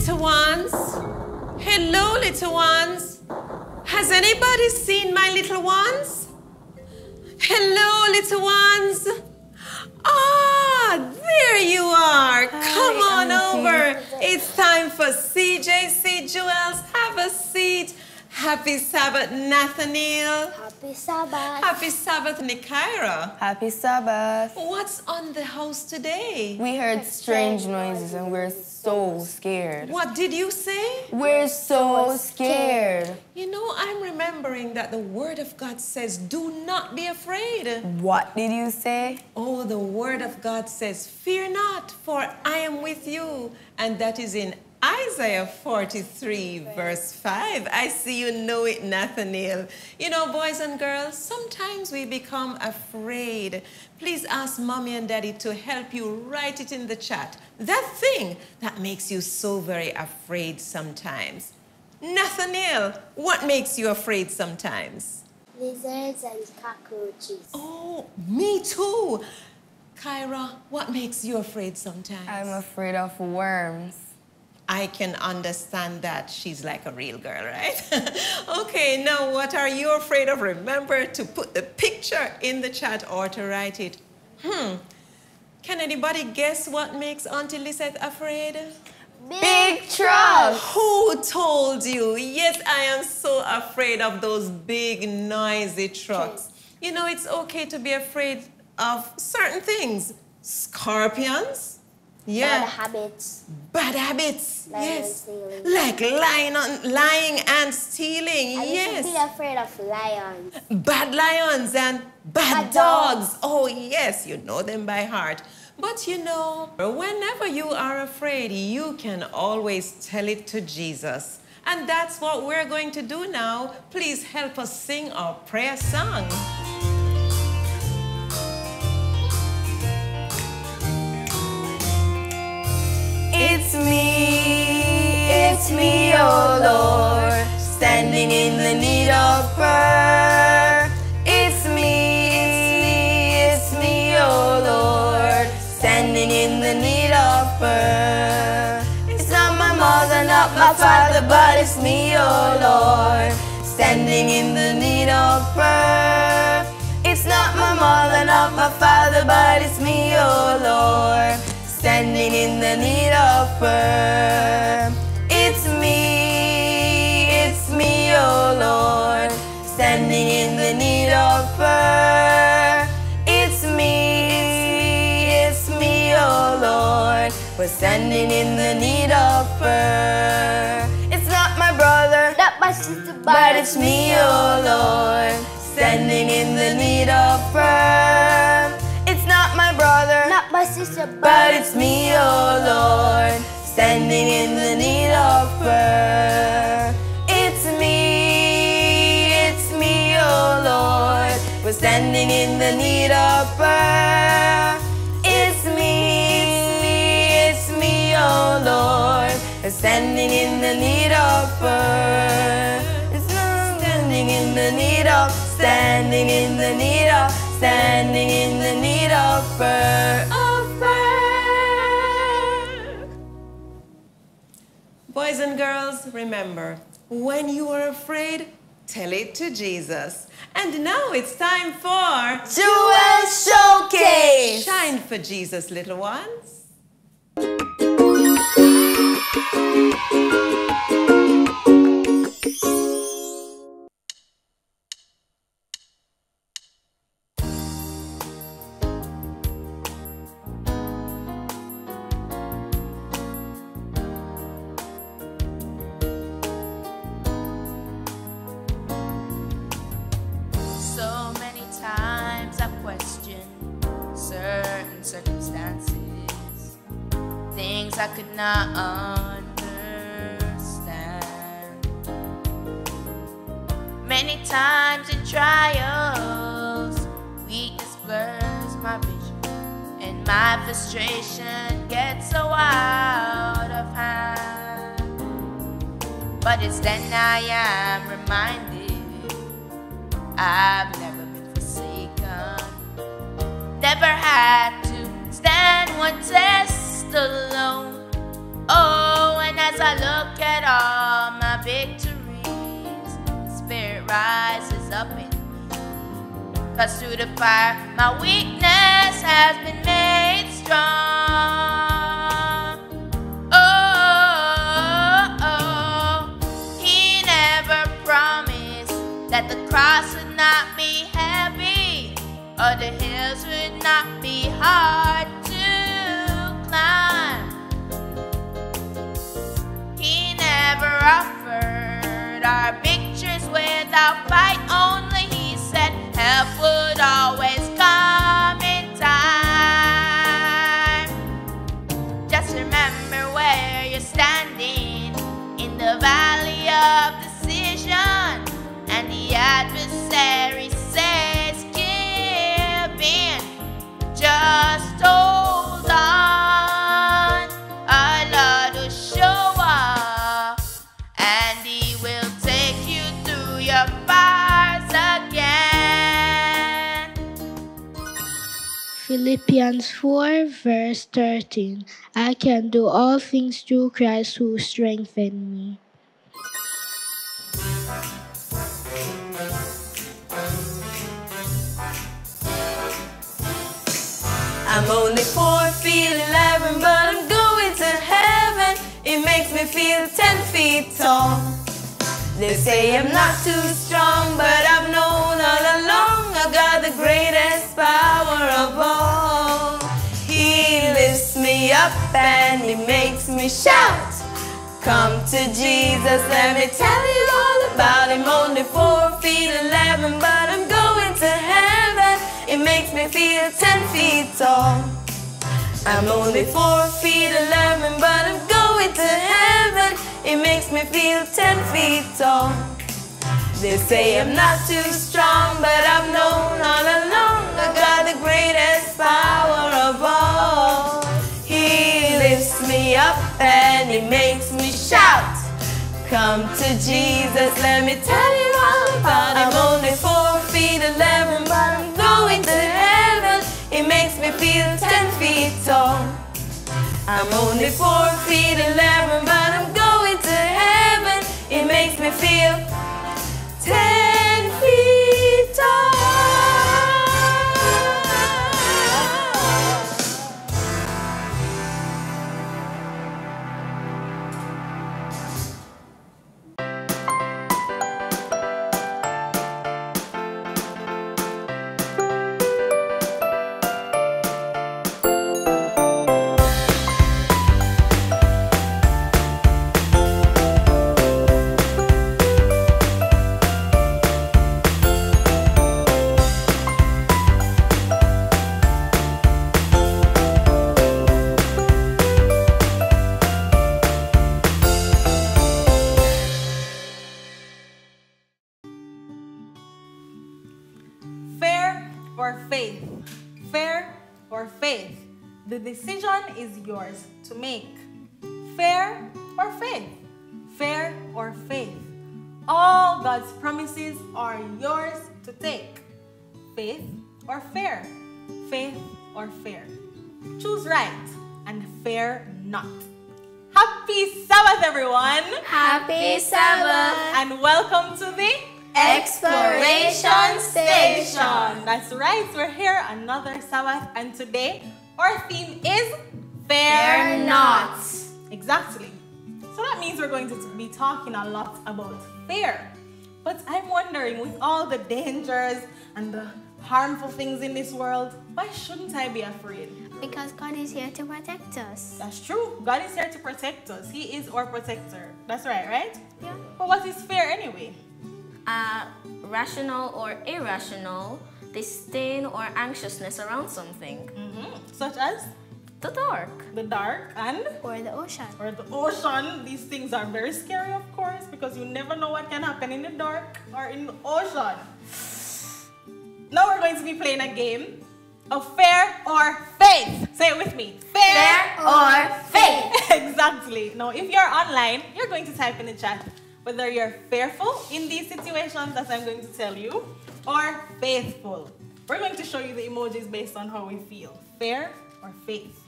little ones. Hello, little ones. Has anybody seen my little ones? Hello, little ones. Ah, there you are. Come on over. It's time for CJC Jewels. Have a seat. Happy Sabbath, Nathaniel. Happy Sabbath. Happy Sabbath, Nikaira. Happy Sabbath. What's on the house today? We heard strange noises and we're so scared. What did you say? We're so scared. You know, I'm remembering that the Word of God says, do not be afraid. What did you say? Oh, the Word of God says, fear not, for I am with you. And that is in Isaiah 43, verse 5. I see you know it, Nathaniel. You know, boys and girls, sometimes we become afraid. Please ask mommy and daddy to help you write it in the chat. That thing that makes you so very afraid sometimes. Nathaniel, what makes you afraid sometimes? Lizards and cockroaches. Oh, me too. Kyra, what makes you afraid sometimes? I'm afraid of worms. I can understand that she's like a real girl, right? okay, now what are you afraid of? Remember to put the picture in the chat or to write it. Hmm. Can anybody guess what makes Auntie Lisette afraid? Big trucks. Who told you? Yes, I am so afraid of those big, noisy trucks. You know, it's okay to be afraid of certain things. Scorpions, yeah. Bad habits. Bad habits. Lying yes. Like lying, on, lying and stealing. I yes. used to be afraid of lions. Bad lions and bad, Bad dogs. dogs. Oh, yes, you know them by heart. But you know, whenever you are afraid, you can always tell it to Jesus. And that's what we're going to do now. Please help us sing our prayer song. It's me, oh Lord, standing in the need of prayer. It's me, it's me, it's me, oh Lord, standing in the need of prayer. It's not my mother, not my father, but it's me, oh Lord, standing in the need of prayer. It's not my mother, not my father, but it's me, oh Lord, standing in the need of prayer. We're standing in the need of prayer. It's not my brother, Not my sister, but it's me, oh Lord, standing in the need of prayer. It's not my brother, Not my sister, but it's me, oh Lord, standing in the need of prayer. Standing in the need of prayer. Of prayer. Boys and girls, remember, when you are afraid, tell it to Jesus. And now it's time for Jewel Showcase! Shine for Jesus, little ones. I could not understand. Many times in trials, weakness blurs my vision, and my frustration gets so out of hand. But it's then I am reminded. I've never been forsaken. Never had to stand one test alone. Oh, and as I look at all my victories, the spirit rises up in me. Cause through the fire, my weakness has been Philippians 4, verse 13. I can do all things through Christ who strengthened me. I'm only four feet eleven, but I'm going to heaven. It makes me feel ten feet tall. They say I'm not too strong, but I've known all along I got the greatest up and he makes me shout. Come to Jesus, let me tell you all about him. Only four feet eleven, but I'm going to heaven. It makes me feel ten feet tall. I'm only four feet eleven, but I'm going to heaven. It makes me feel ten feet tall. They say I'm not too strong, but I've known all along I got the greatest power and he makes me shout. Come to Jesus, let me tell you all about him. I'm only four feet eleven, but I'm going to heaven. It makes me feel ten feet tall. I'm only four feet eleven, but I'm going to heaven. It makes me feel decision is yours to make. Fair or faith? Fair or faith? All God's promises are yours to take. Faith or fair? Faith or fair? Choose right and fair not. Happy Sabbath, everyone! Happy Sabbath! And welcome to the Exploration Station. That's right, we're here another Sabbath, and today our theme is Fair not. Exactly. So that means we're going to be talking a lot about fear. But I'm wondering, with all the dangers and the harmful things in this world, why shouldn't I be afraid? Because God is here to protect us. That's true. God is here to protect us. He is our protector. That's right, right? Yeah. But what is fear anyway? Uh, rational or irrational disdain or anxiousness around something. Mhm. Such as The dark. the dark and Or the ocean. or the ocean. These things are very scary, of course, because you never know what can happen in the dark or in the ocean. Now we're going to be playing a game of fair or faith. Say it with me. Fair, or faith. exactly. Now, if you're online, you're going to type in the chat whether you're fearful in these situations that I'm going to tell you or faithful. We're going to show you the emojis based on how we feel. fear or faith.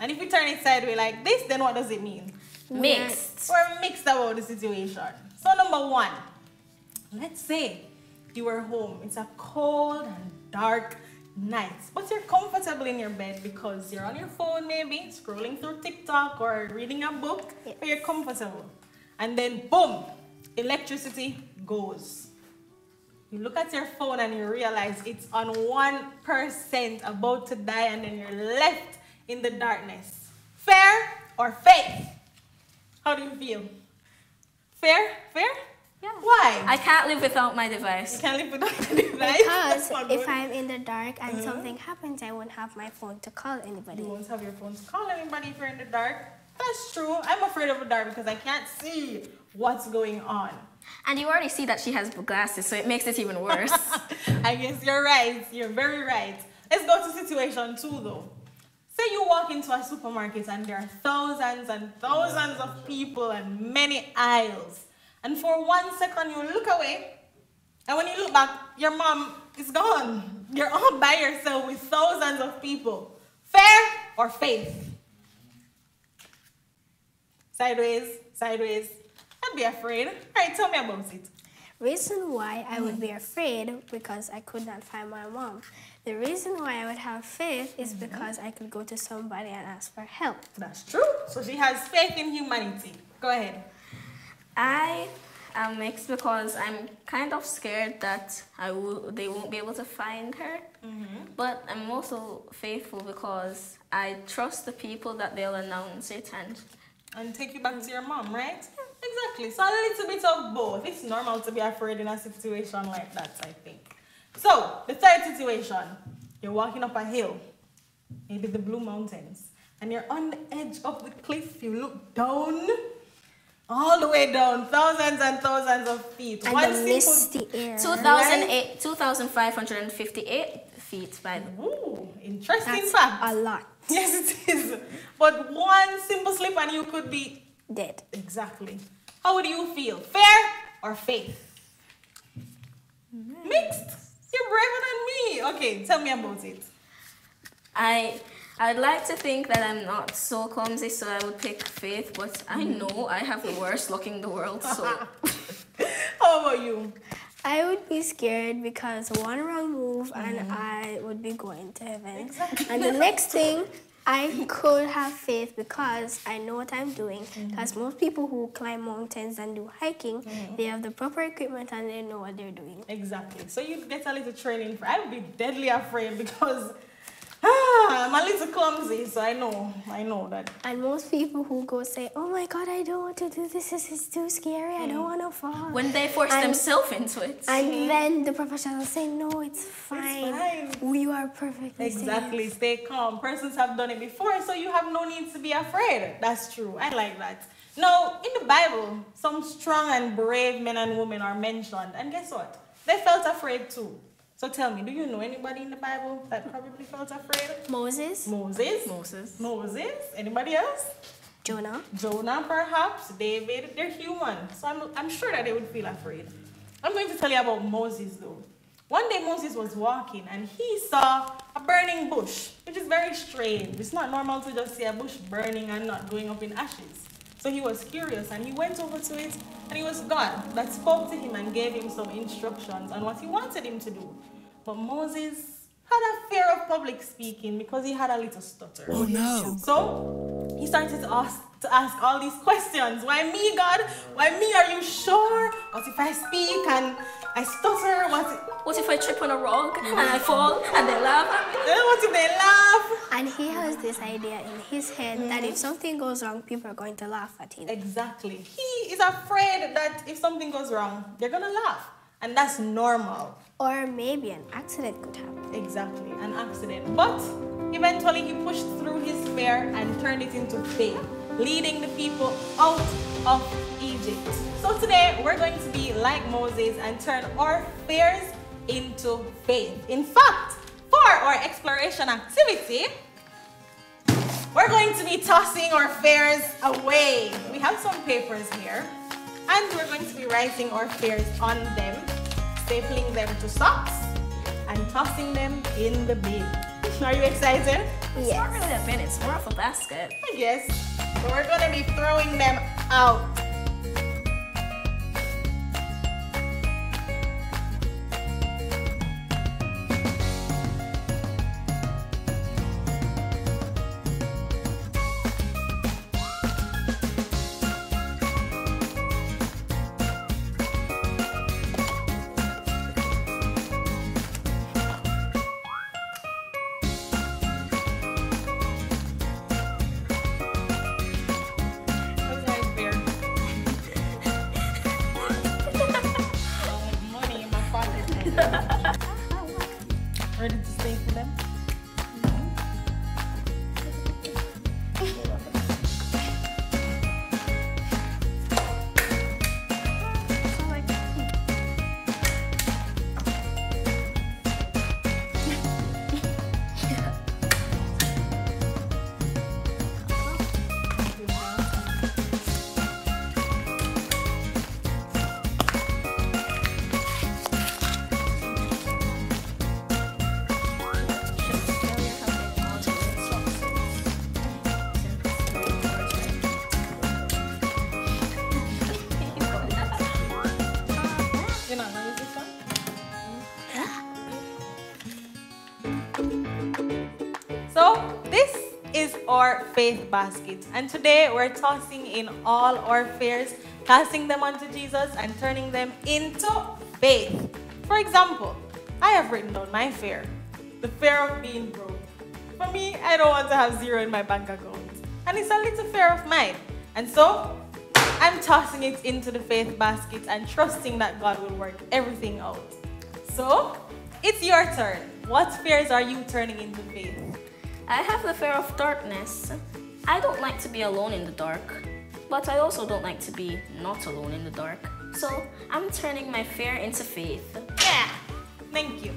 And if we turn it sideways like this, then what does it mean? Mixed. We're mixed about the situation. So number one, let's say you are home. It's a cold and dark night, But you're comfortable in your bed because you're on your phone, maybe scrolling through TikTok or reading a book, Yes. but you're comfortable. And then, boom, electricity goes. You look at your phone and you realize it's on 1% about to die, and then you're left in the darkness. Fair or faith? How do you feel? Fair? Fair? Yeah. Why? I can't live without my you device. can't live without the device. Because if. I'm in the dark and uh-huh. something happens, I won't have my phone to call anybody. You won't have your phone to call anybody if you're in the dark. That's true. I'm afraid of the dark because I can't see what's going on. And you already see that she has glasses, so it makes it even worse. I guess you're right. You're very right. Let's go to situation two though. Say you walk into a supermarket and there are thousands and thousands of people and many aisles. And for one second you look away, and when you look back, your mom is gone. You're all by yourself with thousands of people. Fair or faith? Sideways, sideways. I'd be afraid. All right, tell me about it. Reason why I would be afraid because I could not find my mom. The reason why I would have faith is mm-hmm. because I could go to somebody and ask for help. That's true. So she has faith in humanity. Go ahead. I am mixed because I'm kind of scared that I will, they won't be able to find her. Mm-hmm. But I'm also faithful because I trust the people that they'll announce it and And take you back to your mom, right? Exactly. So a little bit of both. It's normal to be afraid in a situation like that, I think. So, the third situation, you're walking up a hill, maybe the Blue Mountains, and you're on the edge of the cliff. You look down, all the way down, thousands and thousands of feet. And One the simple- misty air. 2008 2,558 feet by the Ooh, interesting That's fact. a lot. Yes, it is. But one simple slip and you could be Dead. Exactly. How would you feel? Fair or faith? Mm. Mixed? You're braver than me. Okay, tell me about it. I I'd like to think that I'm not so clumsy, so I would pick faith, but I mm. know I have the worst luck in the world, so How about you? I would be scared because one wrong move and mm-hmm. I would be going to heaven. And the next thing, I could have faith because I know what I'm doing. Mm-hmm. Because most people who climb mountains and do hiking, mm-hmm. they have the proper equipment and they know what they're doing. Exactly. So you get a little training. For, I would be deadly afraid because I'm a little clumsy. So I know, I know that. And most people who go say, "Oh my God, I don't want to do this. This is too scary. I don't mm. want to fall." when they force And- themselves into it. and mm. then the professionals say, "No, it's fine. fine." You are perfectly safe." Exactly. Stay calm. Persons have done it before, so you have no need to be afraid. That's true. I like that. Now, in the Bible, some strong and brave men and women are mentioned. And guess what? They felt afraid too. So tell me, do you know anybody in the Bible that probably felt afraid? Moses, Moses. Moses. Moses. Anybody else? Jonah, Jonah, perhaps. David. They're human. So I'm, I'm sure that they would feel afraid. I'm going to tell you about Moses though. One day Moses was walking and he saw a burning bush, which is very strange. It's not normal to just see a bush burning and not going up in ashes. So he was curious and he went over to it and it was God that spoke to him and gave him some instructions on what he wanted him to do. But Moses had a fear of public speaking because he had a little stutter. Oh no. So he started to ask to ask all these questions. Why me, God? Why me? Are you sure? What if I speak and I stutter? What if, What if I trip on a rock and I fall and they laugh at me? eh, what if they laugh? and he has this idea in his head that if something goes wrong, people are going to laugh at him. Exactly. He is afraid that if something goes wrong, they're gonna laugh. And that's normal. Or maybe an accident could happen. Exactly, an accident. But eventually he pushed through his fear and turned it into faith, leading the people out of Egypt. So today we're going to be like Moses and turn our fears into faith. In fact, for our exploration activity, we're going to be tossing our fears away. We have some papers here, and we're going to be writing our fears on them, stapling them to socks, and tossing them in the bin. Are you excited? It's not really a bin, it's more of a basket. I guess. So we're gonna be throwing them out. Faith basket. And today we're tossing in all our fears, casting them onto Jesus and turning them into faith. For example, I have written down my fear the fear of being broke. For me, I don't want to have zero in my bank account. And it's a little fear of mine. And so, I'm tossing it into the faith basket and trusting that God will work everything out. So, it's your turn. What fears are you turning into faith? I have the fear of darkness. I don't like to be alone in the dark, but I also don't like to be not alone in the dark. So I'm turning my fear into faith. Yeah, thank you.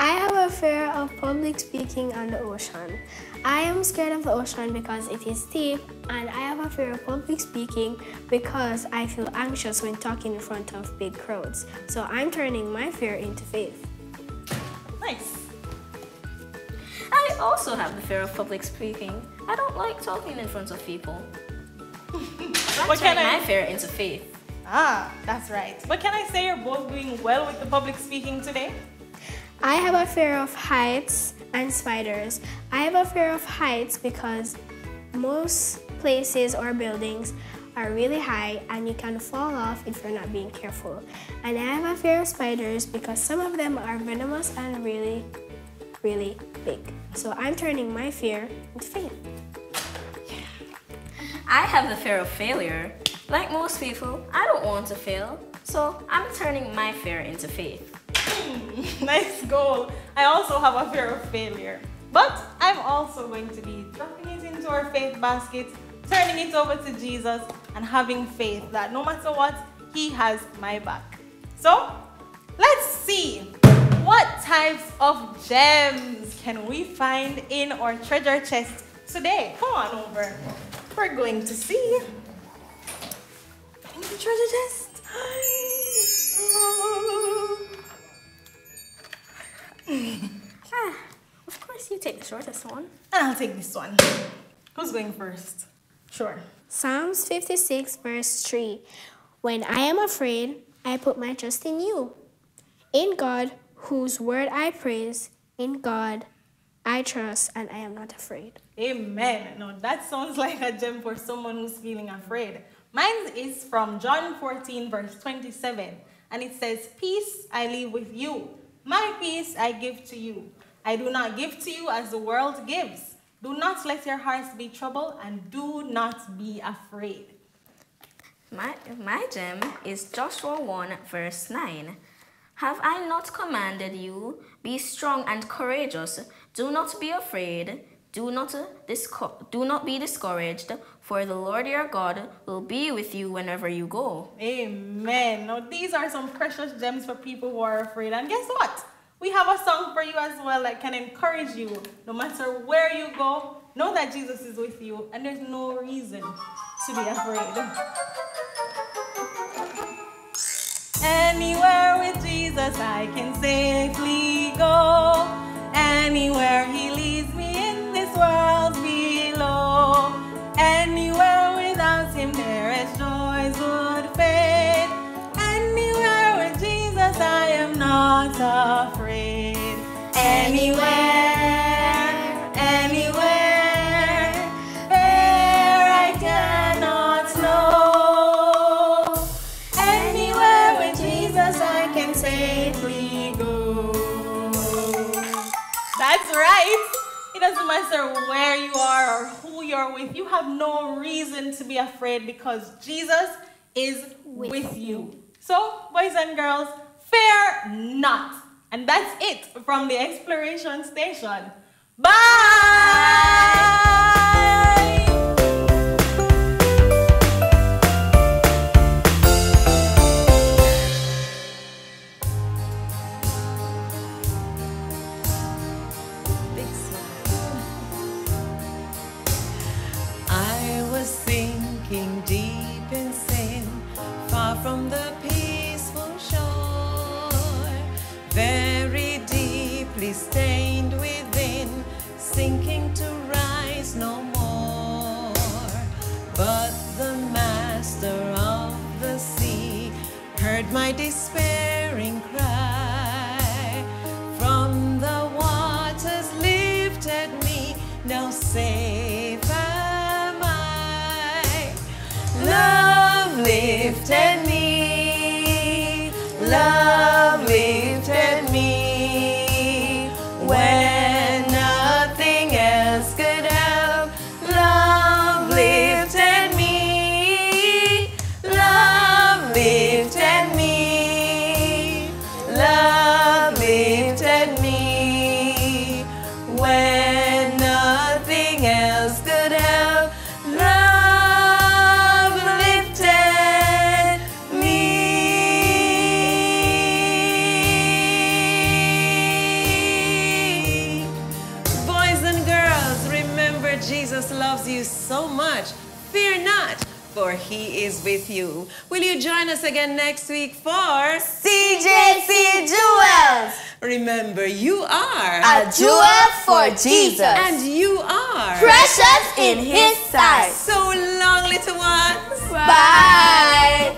I have a fear of public speaking on the ocean. I am scared of the ocean because it is deep, and I have a fear of public speaking because I feel anxious when talking in front of big crowds. So I'm turning my fear into faith. Nice. I also have the fear of public speaking. I don't like talking in front of people. I'm What can turning I- my fear into faith. Ah, that's right. But can I say you're both doing well with the public speaking today? I have a fear of heights and spiders. I have a fear of heights because most places or buildings are really high and you can fall off if you're not being careful. And I have a fear of spiders because some of them are venomous and really, really big. So I'm turning my fear into faith. I have the fear of failure. Like most people, I don't want to fail. So I'm turning my fear into faith. nice goal. I also have a fear of failure. But I'm also going to be dropping it into our faith basket, turning it over to Jesus, and having faith that no matter what, He has my back. So, let's see what types of gems can we find in our treasure chest today. Come on over. We're going to see. In the treasure chest. Ah, of course you take the shortest one. And I'll take this one. Who's going first? Sure. Psalms 56, verse 3 When I am afraid, I put my trust in you. In God, whose word I praise, in God I trust, and I am not afraid. Amen. No, that sounds like a gem for someone who's feeling afraid. Mine is from John 14, verse 27. And it says, Peace I leave with you. My peace I give to you. I do not give to you as the world gives. Do not let your hearts be troubled and do not be afraid. My, my gem is Joshua 1, verse 9. Have I not commanded you? Be strong and courageous. Do not be afraid. Do not, do not be discouraged, for the Lord your God will be with you whenever you go. Amen. Now, these are some precious gems for people who are afraid. And guess what? We have a song for you as well that can encourage you. No matter where you go, know that Jesus is with you, and there's no reason to be afraid. Anywhere with Jesus, I can safely go. Anywhere He leads have no reason to be afraid because Jesus is with, you. So, boys and girls, fear not. And that's it from the exploration station. Bye! Big my despairing cry. From the waters lifted me, now safe am I. Love lifted me. You so much. Fear not, for he is with you. Will you join us again next week for CJC Jewels, Remember, you are a jewel for Jesus, and you are precious in His sight. so long, little ones. Bye.